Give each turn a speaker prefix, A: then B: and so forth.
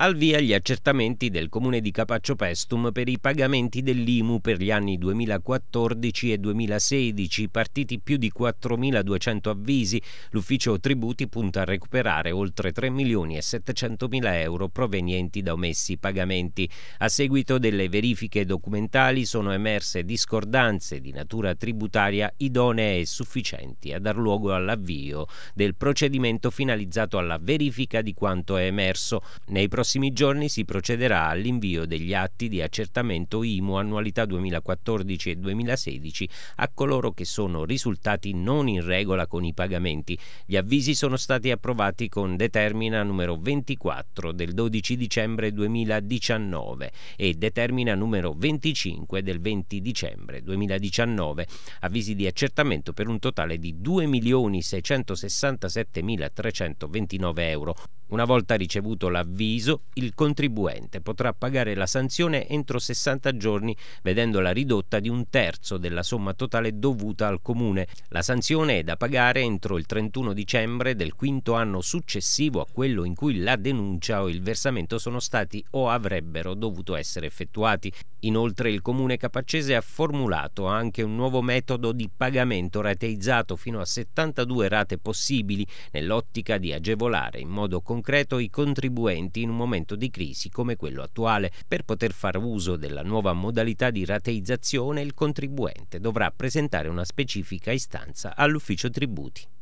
A: Al via gli accertamenti del comune di Capaccio Pestum per i pagamenti dell'IMU per gli anni 2014 e 2016, partiti più di 4.200 avvisi. L'ufficio tributi punta a recuperare oltre 3 milioni e 700 mila euro provenienti da omessi pagamenti. A seguito delle verifiche documentali sono emerse discordanze di natura tributaria idonee e sufficienti a dar luogo all'avvio del procedimento finalizzato alla verifica di quanto è emerso. Nei prossimi prossimi giorni si procederà all'invio degli atti di accertamento IMU annualità 2014 e 2016 a coloro che sono risultati non in regola con i pagamenti. Gli avvisi sono stati approvati con determina numero 24 del 12 dicembre 2019 e determina numero 25 del 20 dicembre 2019. Avvisi di accertamento per un totale di 2.667.329 euro. Una volta ricevuto l'avviso, il contribuente potrà pagare la sanzione entro 60 giorni, vedendola ridotta di un terzo della somma totale dovuta al comune. La sanzione è da pagare entro il 31 dicembre del quinto anno successivo a quello in cui la denuncia o il versamento sono stati o avrebbero dovuto essere effettuati. Inoltre il comune capaccese ha formulato anche un nuovo metodo di pagamento rateizzato fino a 72 rate possibili nell'ottica di agevolare in modo concreto i contribuenti in un momento di crisi come quello attuale. Per poter far uso della nuova modalità di rateizzazione il contribuente dovrà presentare una specifica istanza all'ufficio tributi.